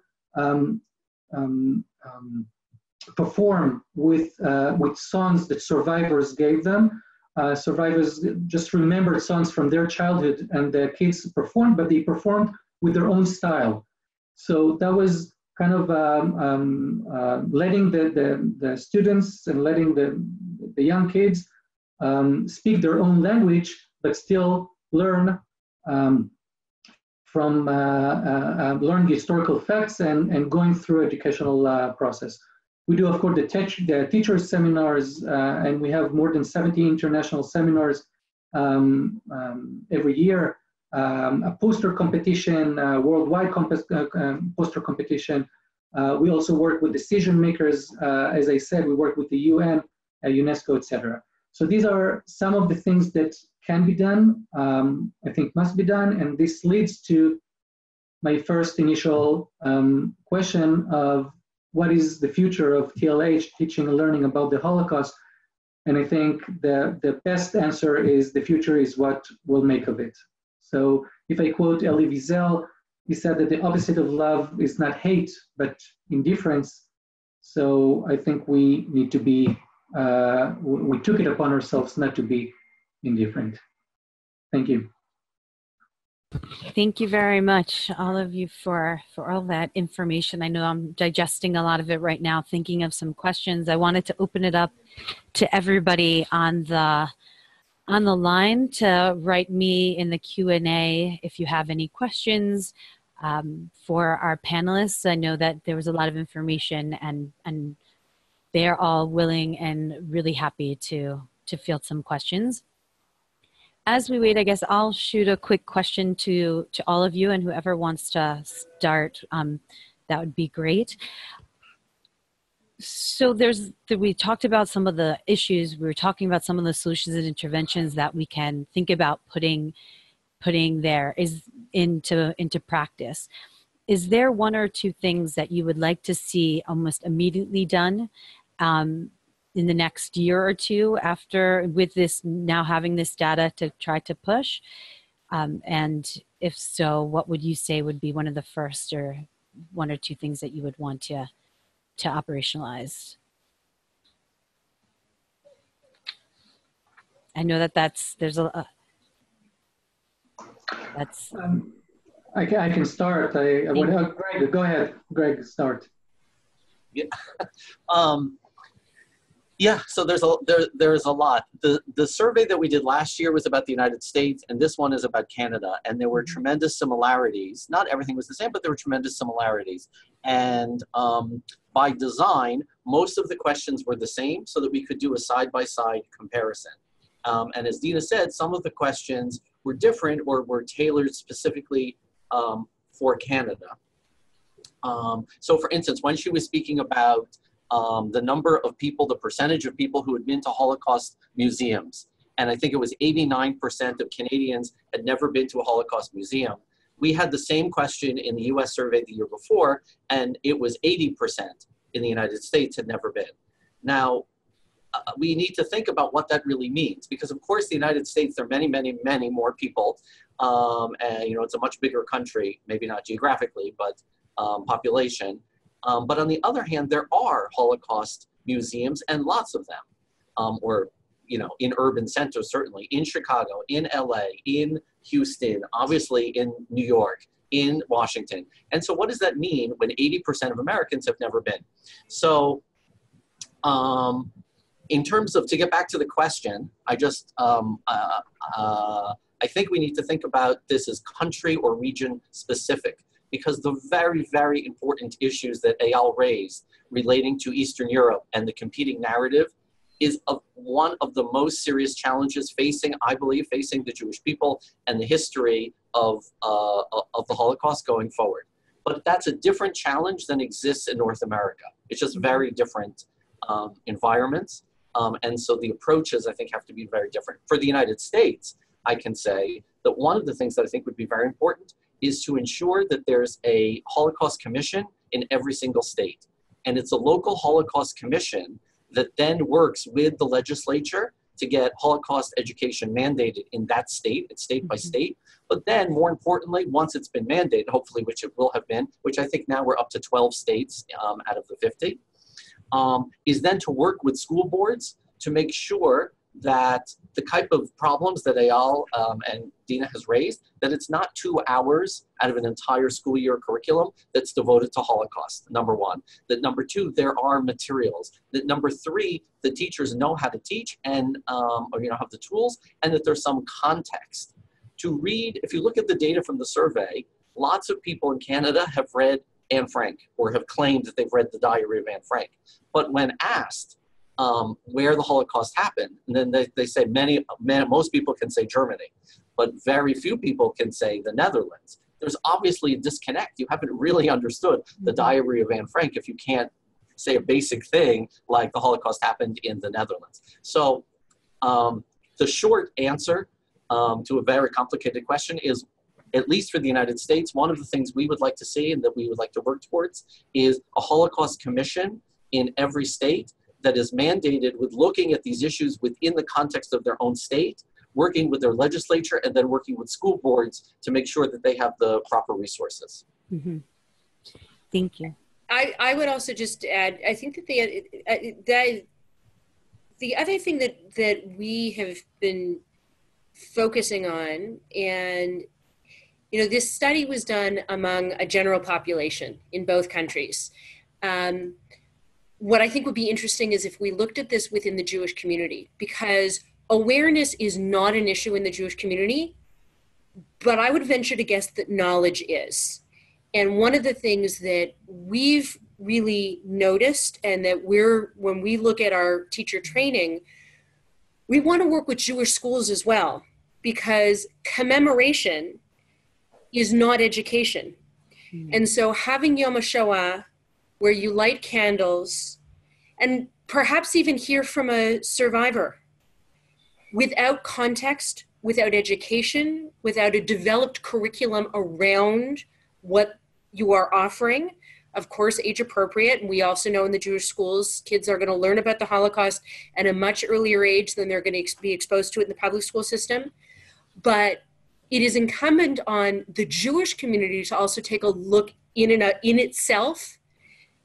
perform with, uh, with songs that survivors gave them. Uh, survivors just remembered songs from their childhood and the kids performed, but they performed with their own style. So that was kind of um, um, uh, letting the, the, the, students and letting the, the young kids um, speak their own language, but still learn um, from uh, uh, uh, historical facts and, and going through educational process. We do, of course, the, te the teacher seminars, and we have more than 70 international seminars um, um, every year um, a poster competition, worldwide comp uh, um, poster competition. Uh, we also work with decision makers. As I said, we work with the UN, UNESCO, etc. So these are some of the things that can be done, um, I think must be done, and this leads to my first initial um, question of what is the future of TLH, teaching and learning about the Holocaust. And I think the, the best answer is the future is what we'll make of it. So if I quote Elie Wiesel, he said that the opposite of love is not hate, but indifference. So I think we need to be, uh, we took it upon ourselves not to be indifferent. Thank you. Thank you very much, all of you, for for all that information. I know I'm digesting a lot of it right now, thinking of some questions. I wanted to open it up to everybody on the on the line to write me in the Q&A if you have any questions um, for our panelists. I know that there was a lot of information and, and they're all willing and really happy to, to field some questions. As we wait, I guess I'll shoot a quick question to, to all of you and whoever wants to start, um, that would be great. So there's we talked about some of the issues. We were talking about some of the solutions and interventions that we can think about putting putting there is into into practice. Is there one or two things that you would like to see almost immediately done um, in the next year or two after with this now having this data to try to push um, and if so what would you say would be one of the first or one or two things that you would want to to operationalize. I know that that's there's a uh, that's. Um, I can I can start. I, I would, uh, Greg, go ahead. Greg, start. Yeah. um, yeah, so there's a there there's a lot. The the survey that we did last year was about the United States, and this one is about Canada. And there were mm-hmm. tremendous similarities. Not everything was the same, but there were tremendous similarities. And um, by design, most of the questions were the same, so that we could do a side by side comparison. Um, and as Dena said, some of the questions were different or were tailored specifically um, for Canada. Um, so, for instance, when she was speaking about um, the number of people, the percentage of people who had been to Holocaust museums. And I think it was 89% of Canadians had never been to a Holocaust museum. We had the same question in the US survey the year before, and it was 80% in the United States had never been. Now, uh, we need to think about what that really means because of course the united states there are many many many more people um, and you know it's a much bigger country maybe not geographically but um, population um, but on the other hand there are holocaust museums and lots of them um, or you know in urban centers certainly in chicago in la in houston obviously in new york in washington. And so what does that mean when 80% of americans have never been? So um, in terms of to get back to the question, I just um, uh, uh, I think we need to think about this as country or region specific because the very very important issues that Eyal raised relating to Eastern Europe and the competing narrative is of one of the most serious challenges facing, I believe, facing the Jewish people and the history of, uh, of the Holocaust going forward. But that's a different challenge than exists in North America. It's just very different um, environments. Um, and so the approaches, I think, have to be very different. For the United States, I can say that one of the things that I think would be very important is to ensure that there's a Holocaust Commission in every single state. And it's a local Holocaust Commission that then works with the legislature to get Holocaust education mandated in that state, it's state by state. But then, more importantly, once it's been mandated, hopefully, which it will have been, which I think now we're up to 12 states um, out of the 50, um, is then to work with school boards to make sure that the type of problems that Eyal um, and Dena has raised, that it's not two hours out of an entire school year curriculum that's devoted to Holocaust, number one. That number two, there are materials. That number three, the teachers know how to teach and, um, or, you know, have the tools, and that there's some context. To read, if you look at the data from the survey, lots of people in Canada have read Anne Frank or have claimed that they've read the Diary of Anne Frank. But when asked um, where the Holocaust happened, and then they, they say many, many, most people can say Germany, but very few people can say the Netherlands. There's obviously a disconnect. You haven't really understood the mm-hmm. Diary of Anne Frank if you can't say a basic thing like the Holocaust happened in the Netherlands. So um, the short answer um, to a very complicated question is at least for the United States, one of the things we would like to see and that we would like to work towards is a Holocaust Commission in every state that is mandated with looking at these issues within the context of their own state, working with their legislature, and then working with school boards to make sure that they have the proper resources. Mm-hmm. Thank you. I, I would also just add, I think that the, uh, that the other thing that, that we have been focusing on and you know, this study was done among a general population in both countries. Um, what I think would be interesting is if we looked at this within the Jewish community, because awareness is not an issue in the Jewish community, but I would venture to guess that knowledge is. And one of the things that we've really noticed, and that we're, when we look at our teacher training, we want to work with Jewish schools as well, because commemoration is not education. Mm. And so having Yom HaShoah, where you light candles and perhaps even hear from a survivor without context, without education, without a developed curriculum around what you are offering, of course, age appropriate. And we also know in the Jewish schools, kids are going to learn about the Holocaust at a much earlier age than they're going to be exposed to it in the public school system. But it is incumbent on the Jewish community to also take a look in and out, in itself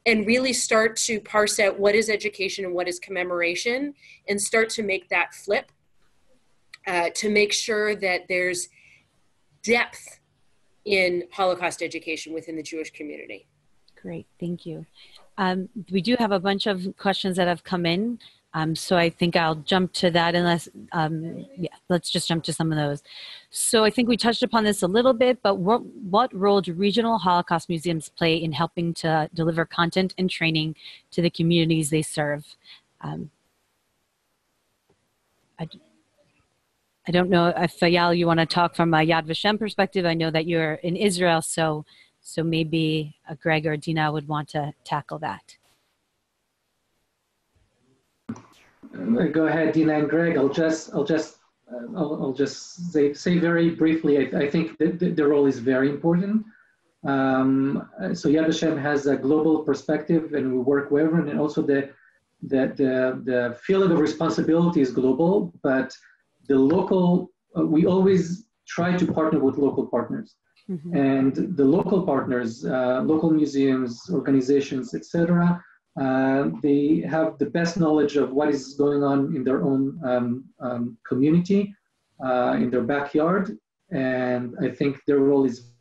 and really start to parse out what is education and what is commemoration and start to make that flip uh, to make sure that there's depth in Holocaust education within the Jewish community. Great, thank you. Um, we do have a bunch of questions that have come in. Um, so I think I'll jump to that unless, um, yeah, let's just jump to some of those. So I think we touched upon this a little bit, but what, what role do regional Holocaust museums play in helping to deliver content and training to the communities they serve? Um, I, I don't know if Eyal, you want to talk from a Yad Vashem perspective. I know that you're in Israel, so so maybe Greg or Dena would want to tackle that. Go ahead, Dena and Greg. I'll just, I'll just, uh, I'll, I'll, just say, say very briefly. I, I think the, the, the, role is very important. Um, so Yad Vashem has a global perspective, and we work wherever, and also the the the, the feeling of responsibility is global, but the local. Uh, we always try to partner with local partners. Mm-hmm. And the local partners, uh, local museums, organizations, etc., uh, they have the best knowledge of what is going on in their own um, um, community, uh, in their backyard, and I think their role is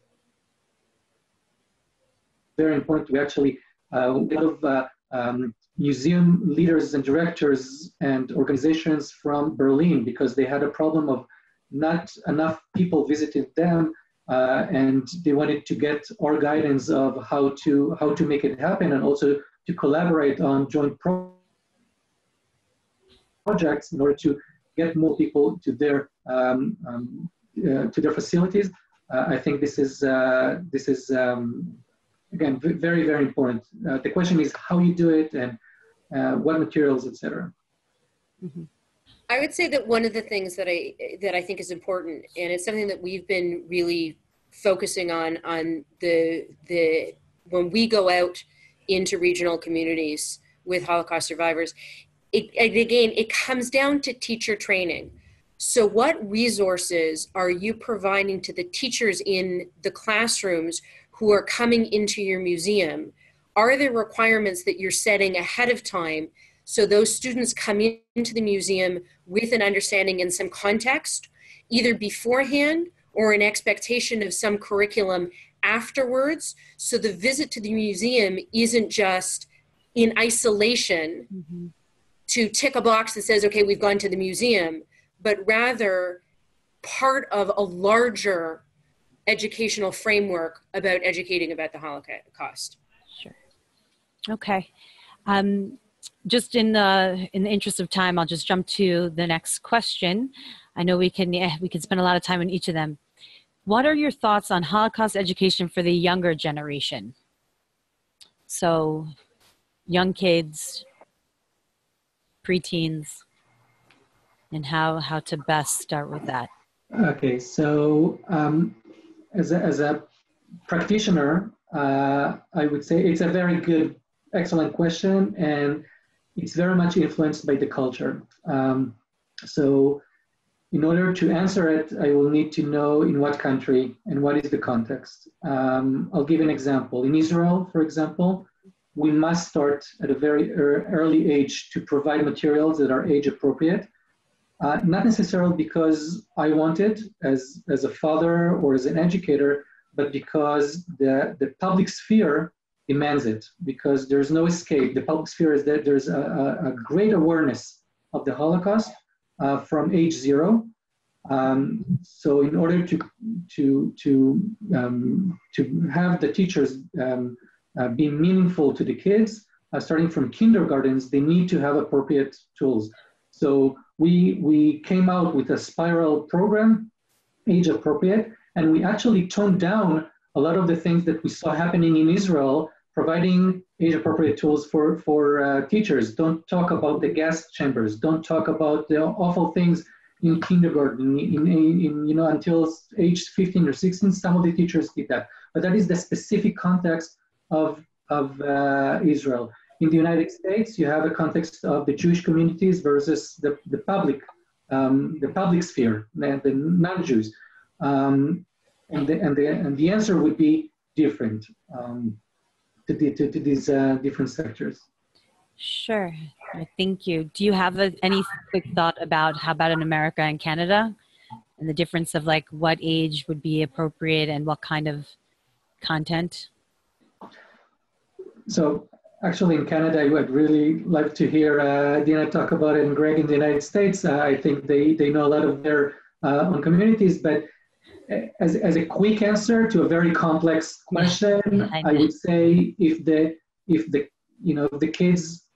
very important. We actually uh, a lot of uh, um, museum leaders and directors and organizations from Berlin because they had a problem of not enough people visited them uh, and they wanted to get our guidance of how to how to make it happen and also to collaborate on joint pro projects in order to get more people to their um, um, uh, to their facilities. Uh, I think this is uh, this is um, again very very important. Uh, the question is how you do it and uh, what materials, etc. Mm -hmm. I would say that one of the things that I that I think is important, and it's something that we've been really focusing on on the the when we go out into regional communities with Holocaust survivors, it, again it comes down to teacher training. So, what resources are you providing to the teachers in the classrooms who are coming into your museum? Are there requirements that you're setting ahead of time so those students come in, into the museum with an understanding and some context, either beforehand or an expectation of some curriculum afterwards. So the visit to the museum isn't just in isolation mm-hmm. to tick a box that says, okay, we've gone to the museum, but rather part of a larger educational framework about educating about the Holocaust. Sure. Okay. Um, just in the in the interest of time, I'll just jump to the next question. I know we can yeah, we can spend a lot of time on each of them. What are your thoughts on Holocaust education for the younger generation? So, young kids, preteens, and how how to best start with that. Okay, so um, as a, as a practitioner, uh, I would say it's a very good, excellent question, and it's very much influenced by the culture. Um, so in order to answer it, I will need to know in what country and what is the context. Um, I'll give an example. In Israel, for example, we must start at a very early age to provide materials that are age appropriate. Uh, not necessarily because I want it as, as a father or as an educator, but because the, the public sphere demands it because there's no escape. The public sphere is that there's a, a, great awareness of the Holocaust uh, from age zero. Um, so in order to to to um, to have the teachers um, uh, be meaningful to the kids, uh, starting from kindergartens, they need to have appropriate tools. So we we came out with a spiral program, age appropriate, and we actually toned down a lot of the things that we saw happening in Israel providing age-appropriate tools for, for uh, teachers. Don't talk about the gas chambers. Don't talk about the awful things in kindergarten, in, in, in, you know, until age 15 or 16, some of the teachers did that. But that is the specific context of, of uh, Israel. In the United States, you have a context of the Jewish communities versus the, the public, um, the public sphere, the, the non-Jews. Um, and, the, and, the, and the answer would be different. Um, to, the, to, to these uh, different sectors. Sure. Thank you. Do you have a, any quick thought about how about in America and Canada and the difference of like what age would be appropriate and what kind of content? So actually in Canada, I would really like to hear uh, Dena talk about it and Greg in the United States. Uh, I think they, they know a lot of their uh, own communities, but as, as a quick answer to a very complex question, I, I would say if the if the you know the kids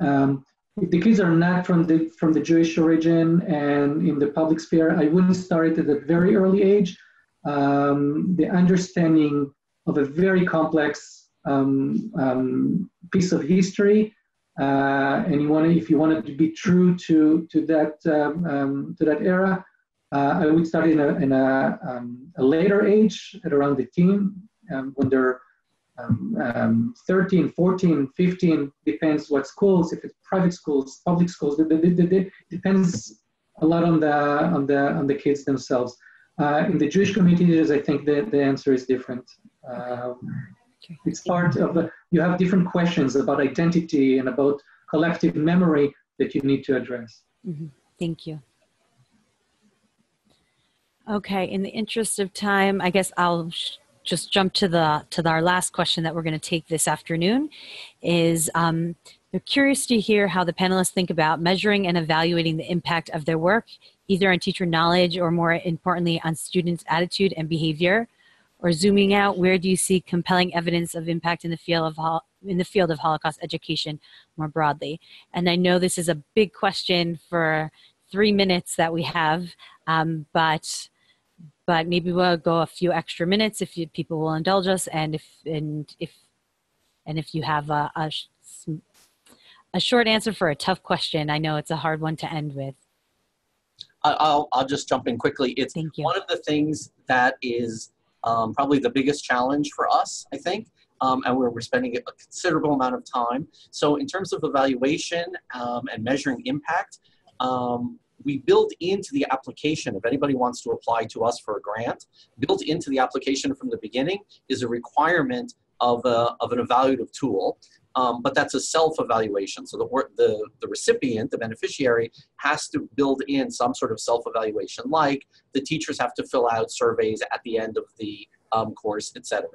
um, if the kids are not from the from the Jewish origin and in the public sphere, I wouldn't start it at a very early age. Um, the understanding of a very complex um, um piece of history uh, and you want to, if you wanted to be true to to that um, um, to that era, I would start in a in a, um, a later age at around the teen um, when they're um, um, 13, 14, 15, depends what schools, if it's private schools, public schools, it, depends a lot on the on the on the kids themselves. Uh, in the Jewish communities, I think the, the answer is different. Uh, it's part of the, you have different questions about identity and about collective memory that you need to address. Mm-hmm. Thank you. Okay, in the interest of time, I guess I'll sh- just jump to the to the, our last question that we're going to take this afternoon. Is um, they're curious to hear how the panelists think about measuring and evaluating the impact of their work, either on teacher knowledge or more importantly on students' attitude and behavior. Or zooming out, where do you see compelling evidence of impact in the field of in the field of Holocaust education more broadly? And I know this is a big question for three minutes that we have, um, but but maybe we'll go a few extra minutes if you, people will indulge us and if and if and if you have a, a, a short answer for a tough question i know it's a hard one to end with. I'll, I'll just jump in quickly. It's one of the things that is um, probably the biggest challenge for us i think um, and we're, we're spending a considerable amount of time. So in terms of evaluation um, and measuring impact um, we build into the application, if anybody wants to apply to us for a grant, built into the application from the beginning is a requirement of, a, of an evaluative tool. Um, but that's a self-evaluation. So the, the, the recipient, the beneficiary, has to build in some sort of self-evaluation, like the teachers have to fill out surveys at the end of the um, course, etc.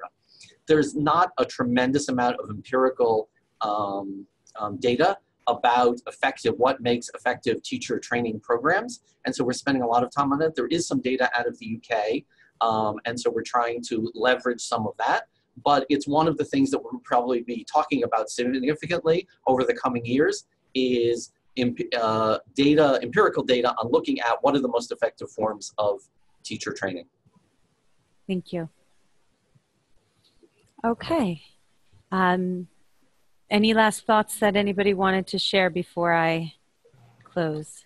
There's not a tremendous amount of empirical um, um data about effective, what makes effective teacher training programs. And so we're spending a lot of time on it. There is some data out of the UK. Um, and so we're trying to leverage some of that. But it's one of the things that we'll probably be talking about significantly over the coming years is uh, data, empirical data on looking at what are the most effective forms of teacher training. Thank you. Okay. Um, any last thoughts that anybody wanted to share before I close?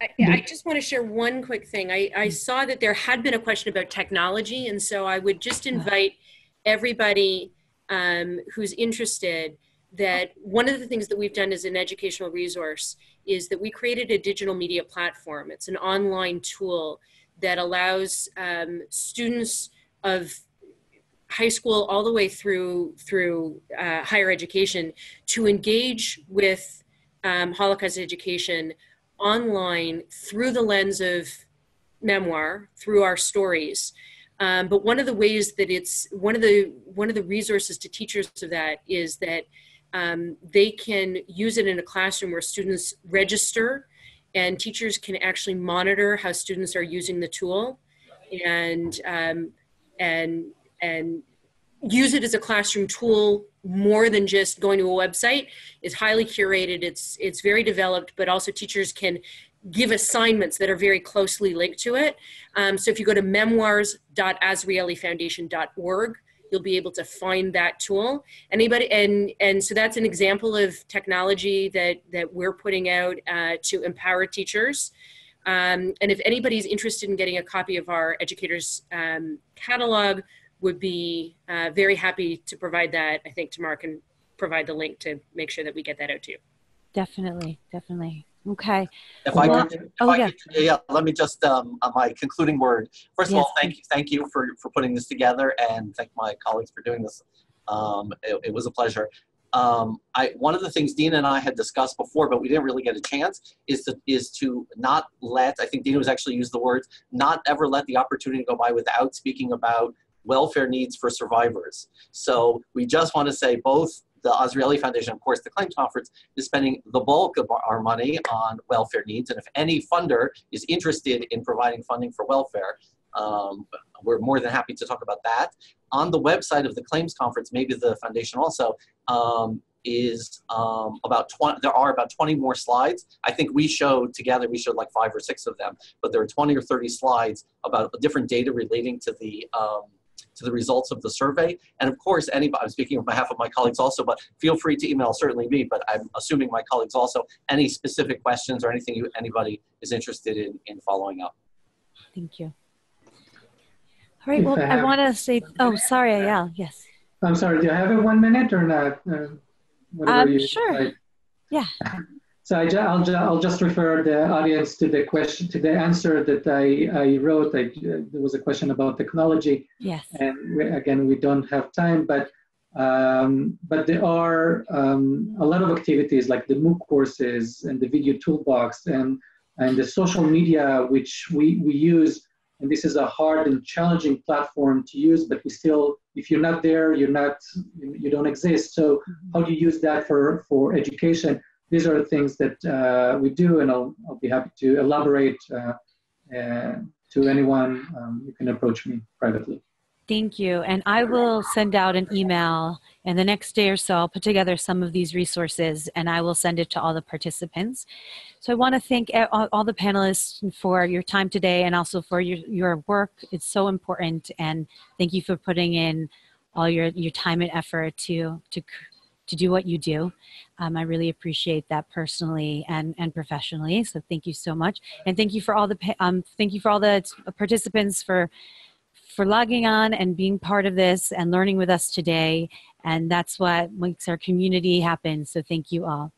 I, I, just want to share one quick thing. I, I, saw that there had been a question about technology, and so I would just invite everybody um, who's interested that one of the things that we've done as an educational resource is that we created a digital media platform. It's an online tool that allows um, students of high school all the way through through uh, higher education to engage with um, Holocaust education online through the lens of memoir, through our stories. Um, but one of the ways that it's one of the one of the resources to teachers of that is that um, they can use it in a classroom where students register and teachers can actually monitor how students are using the tool and um, and and use it as a classroom tool more than just going to a website. It's highly curated. It's it's very developed but also teachers can give assignments that are very closely linked to it. Um, so if you go to memoirs.azrielifoundation.org you'll be able to find that tool. Anybody and and so that's an example of technology that that we're putting out uh, to empower teachers. Um, and if anybody's interested in getting a copy of our educators um, catalog would be uh, very happy to provide that. I think Tamar can provide the link to make sure that we get that out to you. Definitely, definitely. Okay. If well, I could, if oh, I yeah. Could, yeah. Let me just um, my concluding word. First of yes. all, thank you, thank you for for putting this together, and thank my colleagues for doing this. Um, it, it, was a pleasure. Um, I one of the things Dena and I had discussed before, but we didn't really get a chance, is to is to not let. I think Dena was actually used the words not ever let the opportunity go by without speaking about welfare needs for survivors. So we just want to say both the Azrieli Foundation, of course, the Claims Conference is spending the bulk of our money on welfare needs. And if any funder is interested in providing funding for welfare, um, we're more than happy to talk about that. On the website of the Claims Conference, maybe the foundation also, um, is um, about 20, there are about 20 more slides. I think we showed together, we showed like five or six of them, but there are 20 or 30 slides about different data relating to the um, to the results of the survey. And of course, anybody, I'm speaking on behalf of my colleagues also, but feel free to email certainly me, but I'm assuming my colleagues also, any specific questions or anything you, anybody is interested in, in following up. Thank you. All right, If well, I I want to say, oh, sorry, yeah, yes. I'm sorry, do you have a one minute or not? Uh, Um, you sure. decide. Yeah. So I ju- I'll, ju- I'll just refer the audience to the question, to the answer that I, I wrote. I, uh, there was a question about technology. Yes. and we, again we don't have time but um, but there are um, a lot of activities like the MOOC courses and the video toolbox and and the social media which we, we use and this is a hard and challenging platform to use but we still if you're not there you're not you you don't exist so how do you use that for for education these are the things that uh, we do and I'll, I'll be happy to elaborate uh, uh, to anyone um, you can approach me privately Thank you. And I will send out an email and the next day or so I'll put together some of these resources and I will send it to all the participants. So I want to thank all the panelists for your time today and also for your, your work. It's so important and thank you for putting in all your, your time and effort to, to, to do what you do. Um, I really appreciate that personally and, and professionally. So thank you so much. And thank you for all the, um, thank you for all the participants for for logging on and being part of this and learning with us today. And that's what makes our community happen. So thank you all.